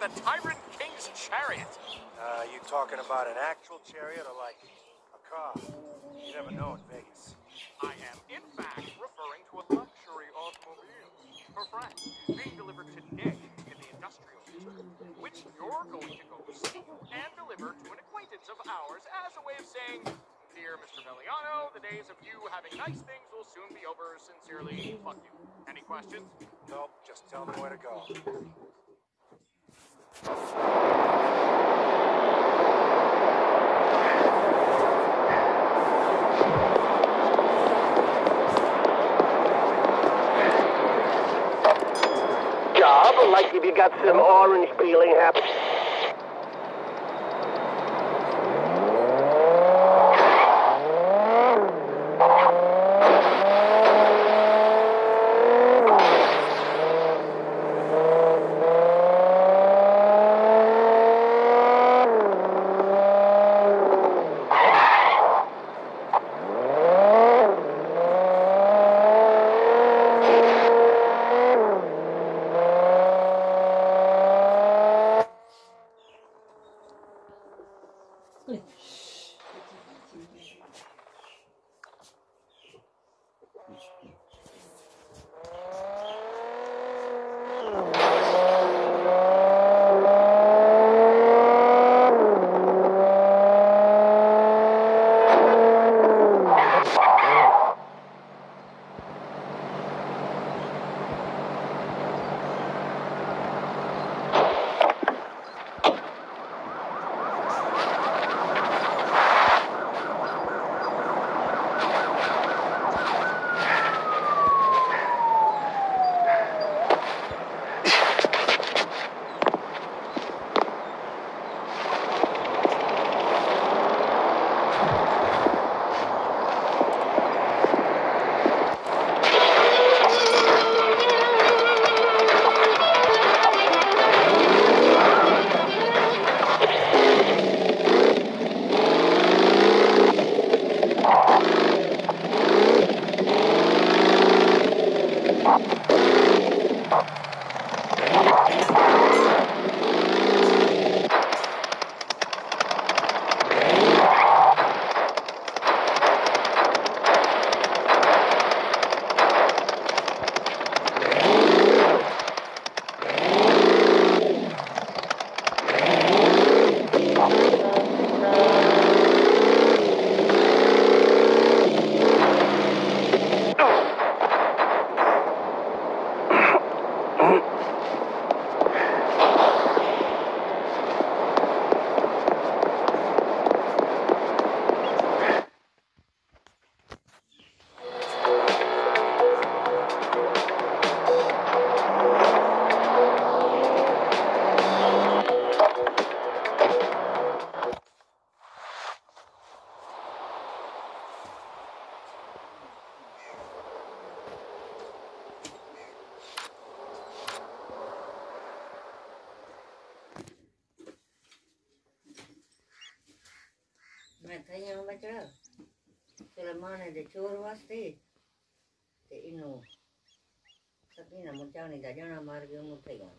the Tyrant King's chariot. Uh, you talking about an actual chariot or like a car? You never know in Vegas. I am, in fact, referring to a luxury automobile. For Frank, being delivered today in the industrial district, which you're going to go see and deliver to an acquaintance of ours as a way of saying, Dear Mr. Veliano, the days of you having nice things will soon be over. Sincerely, fuck you. Any questions? Nope, just tell me where to go. Job, like if you got some orange peeling happen. પેલા માને જે ચોર વાસ્તી તે એનું સકીના મુચાવણી તા જણા માર્ગે હું થઈ ગયો